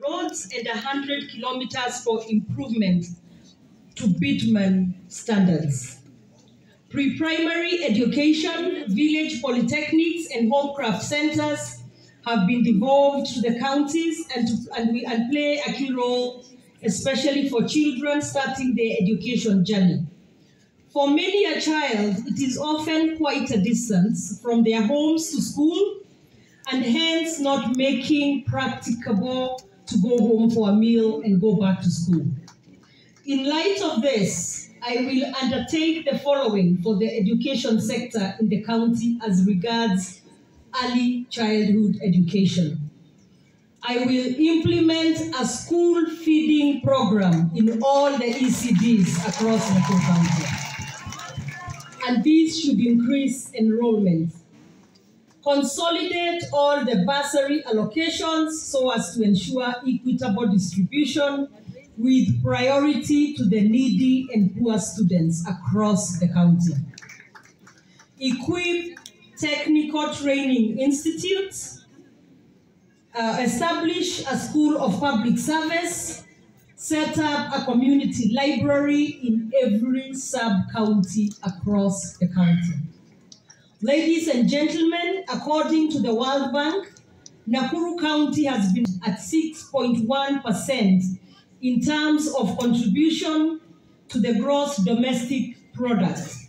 roads and 100 kilometers for improvement to bitumen standards. Pre-primary education, village polytechnics and homecraft centers have been devolved to the counties and, to, and, we, and play a key role, especially for children starting their education journey. For many a child, it is often quite a distance from their homes to school and hence not making practicable to go home for a meal and go back to school. In light of this, I will undertake the following for the education sector in the county as regards early childhood education. I will implement a school feeding program in all the ECDs across Nakuru County. And this should increase enrollment. Consolidate all the bursary allocations so as to ensure equitable distribution with priority to the needy and poor students across the county. Equip technical training institutes, uh, establish a school of public service, set up a community library in every sub-county across the county. Ladies and gentlemen, according to the World Bank, Nakuru County has been at 6.1% in terms of contribution to the gross domestic product